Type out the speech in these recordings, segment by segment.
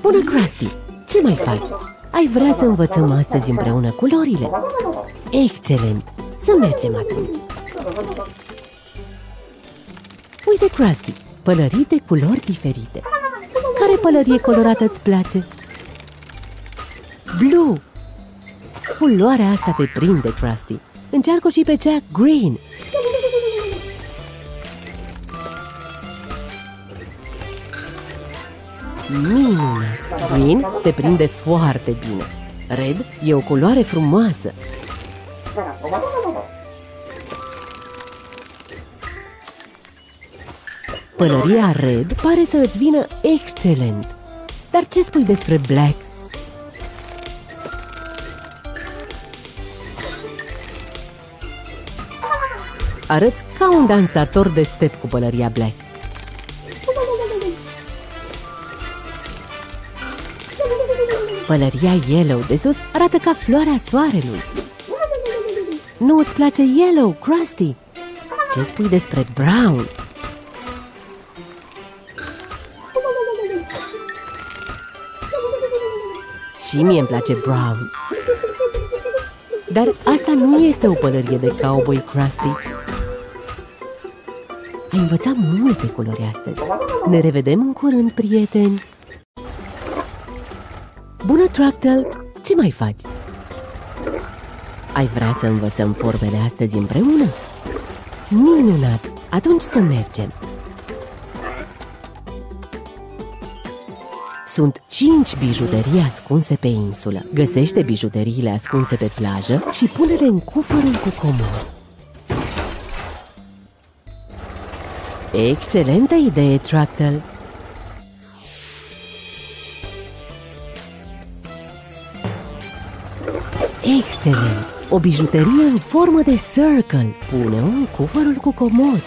Bună, Krusty! Ce mai faci? Ai vrea să învățăm astăzi împreună culorile? Excelent! Să mergem atunci! Uite, Krusty, pălării de culori diferite. Care pălărie colorată îți place? Blue! Culoarea asta te prinde, Krusty. Încearcă și pe cea green. Minune! Green te prinde foarte bine. Red e o culoare frumoasă. Pălăria red pare să îți vină excelent. Dar ce spui despre black? Arăți ca un dansator de step cu pălăria black. Pălăria yellow de sus arată ca floarea soarelui. Nu îți place yellow, Krusty? Ce spui despre brown? Și mie îmi place brown. Dar asta nu este o pălărie de cowboy, Krusty. Ai învățat multe culori astăzi. Ne revedem în curând, prieteni! Bună, Tractel! Ce mai faci? Ai vrea să învățăm formele astăzi împreună? Minunat! Atunci să mergem! Sunt cinci bijuterii ascunse pe insulă. Găsește bijuteriile ascunse pe plajă și pune-le în cufărul cu comod. Excelentă idee, Tractel! Excelent! O bijuterie în formă de circle. Pune-o în cufărul cu comod.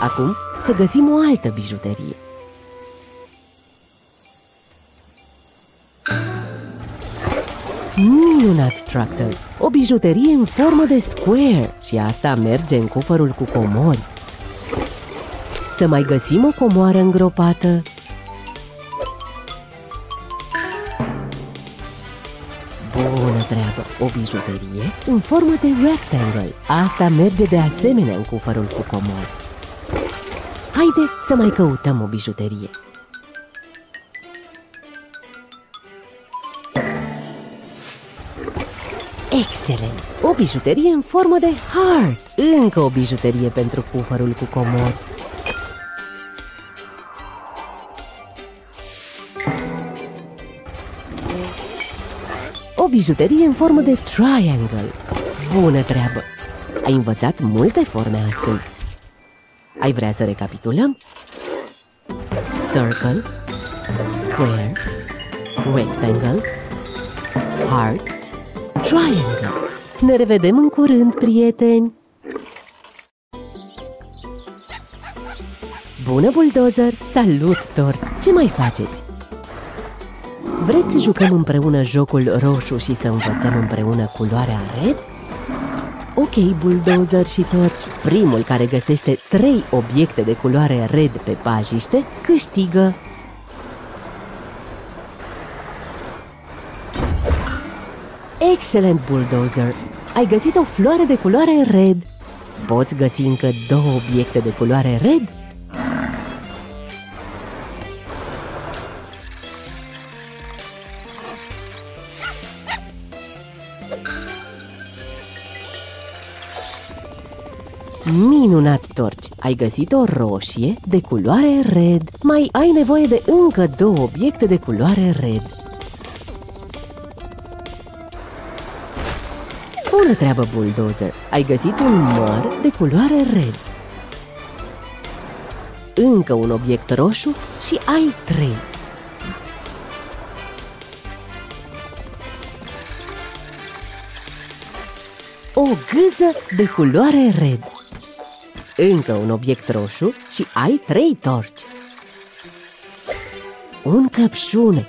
Acum să găsim o altă bijuterie. Minunat, Tractel! O bijuterie în formă de square și asta merge în cufărul cu comori. Să mai găsim o comoară îngropată. O bijuterie în formă de rectangle. Asta merge de asemenea în cufărul cu comori. Haide să mai căutăm o bijuterie. Excelent! O bijuterie în formă de heart! Încă o bijuterie pentru cufărul cu comod. Bijuterie în formă de triangle. Bună treabă! Ai învățat multe forme astăzi. Ai vrea să recapitulăm? Circle, square, rectangle, heart, Triangle! Ne revedem în curând, prieteni! Bună, Bulldozer! Salut, Torch! Ce mai faceți? Vreți să jucăm împreună jocul roșu și să învățăm împreună culoarea red? Ok, Bulldozer și Torch, primul care găsește trei obiecte de culoare red pe pajiște câștigă Excelent, Bulldozer! Ai găsit o floare de culoare red. Poți găsi încă două obiecte de culoare red? Minunat, Torci! Ai găsit o roșie de culoare red. Mai ai nevoie de încă două obiecte de culoare red. Bună treabă, Bulldozer! Ai găsit un măr de culoare red. Încă un obiect roșu și ai trei. O gâză de culoare red. Încă un obiect roșu și ai trei torci. Un căpșune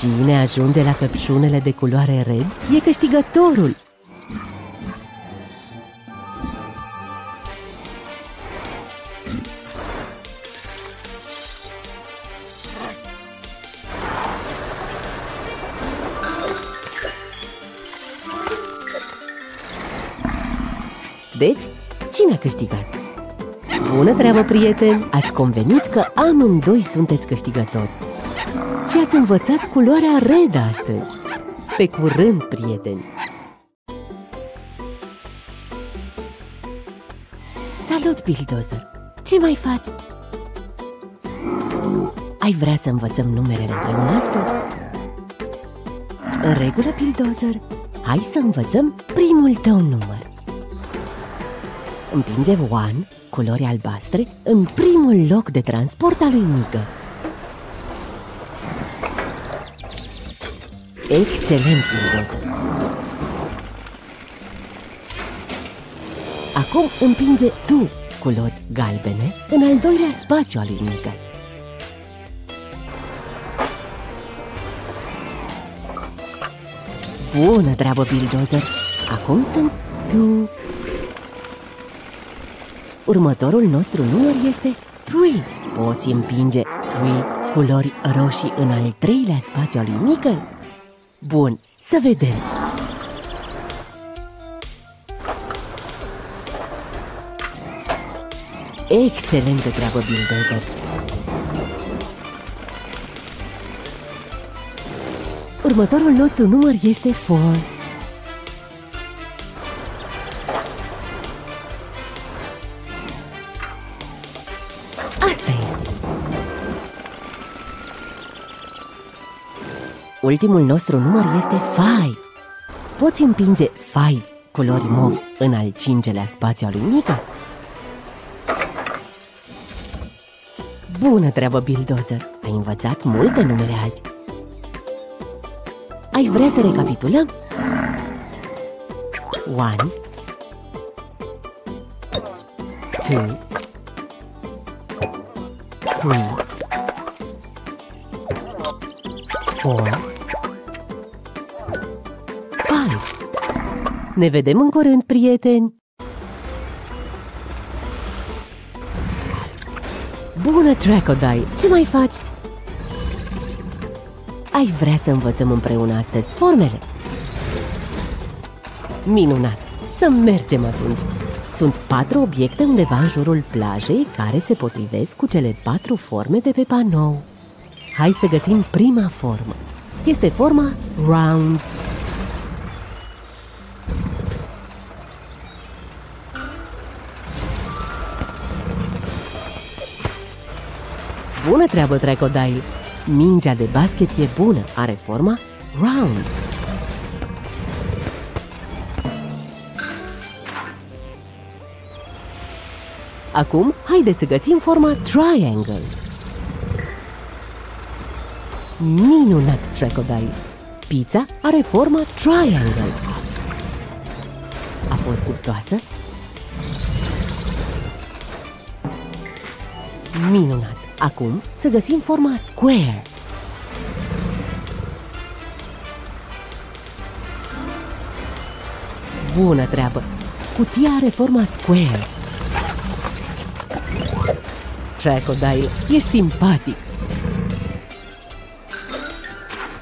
Cine ajunge la căpșunele de culoare red e câștigătorul! Deci, cine a câștigat? Bună treabă, prieteni! Ați convenit că amândoi sunteți câștigători și ați învățat culoarea red astăzi. Pe curând, prieteni! Salut, Bulldozer! Ce mai faci? Ai vrea să învățăm numerele împreună astăzi? În regulă, Bulldozer, hai să învățăm primul tău număr. Împinge One, culori albastre, în primul loc de transport al lui Mică. Excelent, Bulldozer! Acum împinge tu culori galbene în al doilea spațiu al lui Mică. Bună treabă, Bulldozer! Acum sunt tu. Următorul nostru număr este 3. Poți împinge 3 culori roșii în al treilea spațiu al lui Mică? Bun, să vedem! Excelentă treabă, Bulldozer! Următorul nostru număr este 4. Ultimul nostru număr este 5. Poți împinge 5 culori mov în al cincelea spațiu al lui Mica? Bună treabă, Bulldozer! Ai învățat multe numere azi! Ai vrea să recapitulăm? 1 2 3 4 Hai! Ne vedem în curând, prieteni! Bună, Tracodai! Ce mai faci? Ai vrea să învățăm împreună astăzi formele? Minunat! Să mergem atunci! Sunt patru obiecte undeva în jurul plajei care se potrivesc cu cele patru forme de pe panou. Hai să găsim prima formă. Este forma round. Bună treabă, Tracodile! Mingea de basket e bună, are forma round. Acum, haideți să găsim forma triangle. Minunat, Tracodile! Pizza are forma triangle. A fost gustoasă? Minunat! Acum să găsim forma square. Bună treabă! Cutia are forma square. Crocodile, ești simpatic!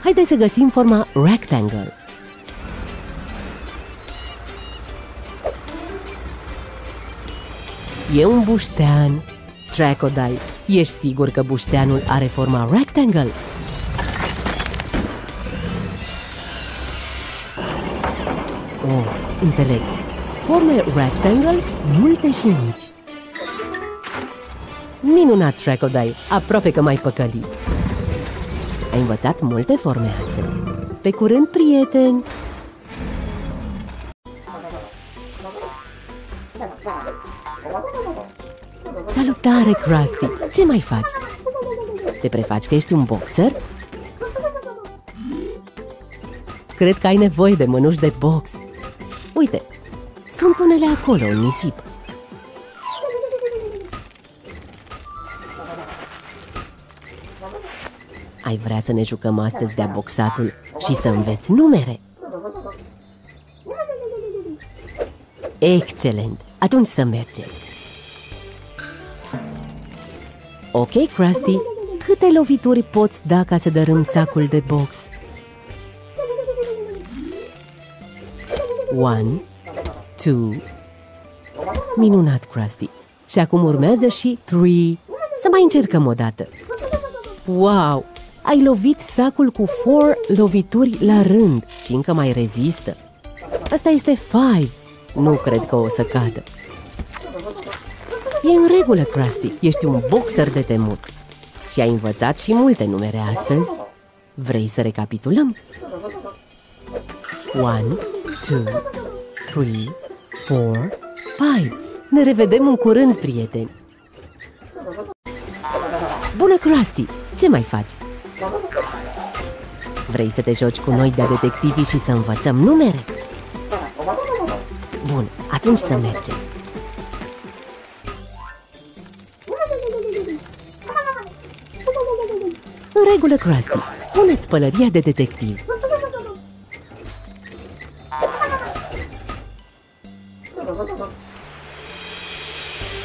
Haideți să găsim forma rectangle. E un buștean. Crocodile, ești sigur că bușteanul are forma rectangle? Oh, înțeleg. Forme rectangle, multe și mici. Minunat, Crocodile! Aproape că m-ai păcălit. Ai învățat multe forme astăzi. Pe curând, prieteni! Salutare, Krusty! Ce mai faci? Te prefaci că ești un boxer? Cred că ai nevoie de mânuși de box. Uite, sunt unele acolo, în nisip. Ai vrea să ne jucăm astăzi de-a boxatul și să înveți numere? Excelent! Atunci să mergem! Ok, Krusty, câte lovituri poți da ca să dărâm sacul de box? One, two, Minunat, Krusty! Și acum urmează și 3. Să mai încercăm o dată. Wow! Ai lovit sacul cu 4 lovituri la rând și încă mai rezistă. Asta este 5. Nu cred că o să cadă. E în regulă, Krusty. Ești un boxer de temut. Și ai învățat și multe numere astăzi. Vrei să recapitulăm? 1, 2, 3, 4, 5 Ne revedem în curând, prieteni! Bună, Krusty! Ce mai faci? Vrei să te joci cu noi de detectivii și să învățăm numere? Bun, atunci să mergem. În regulă, Krusty. Puneți pălăria de detectiv.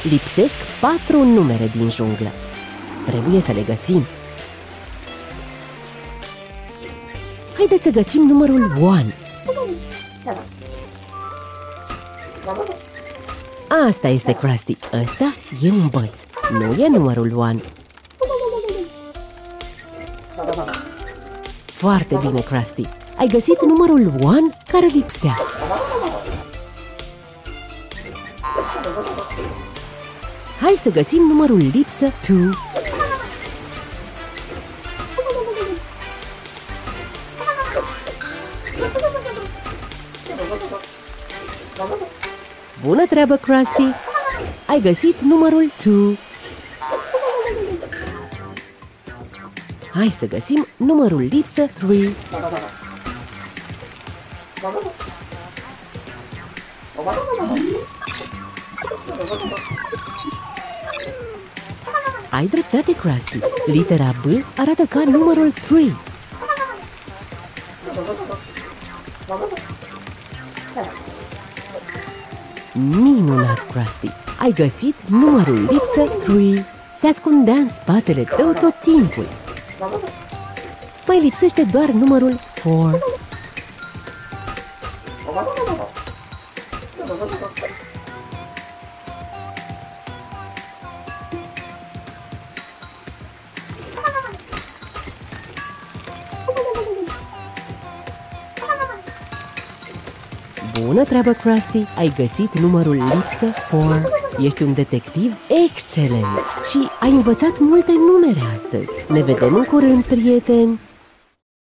Lipsesc patru numere din junglă. Trebuie să le găsim. Haideți să găsim numărul 1. Asta este Krusty. Ăsta e un băț. Nu e numărul 1. Foarte bine, Krusty. Ai găsit numărul 1 care lipsea. Hai să găsim numărul lipsă 2. Bună treabă, Krusty! Ai găsit numărul 2. Hai să găsim numărul lipsă 3. Ai dreptate, Krusty. Litera B arată ca numărul 3. Minunat, Krusty! Ai găsit numărul lipsă 3. Se ascundea în spatele tău tot timpul. Mai lipsește doar numărul 4. Bună treabă, Krusty! Ai găsit numărul lipsă 4. Ești un detectiv excelent și ai învățat multe numere astăzi. Ne vedem în curând, prieteni!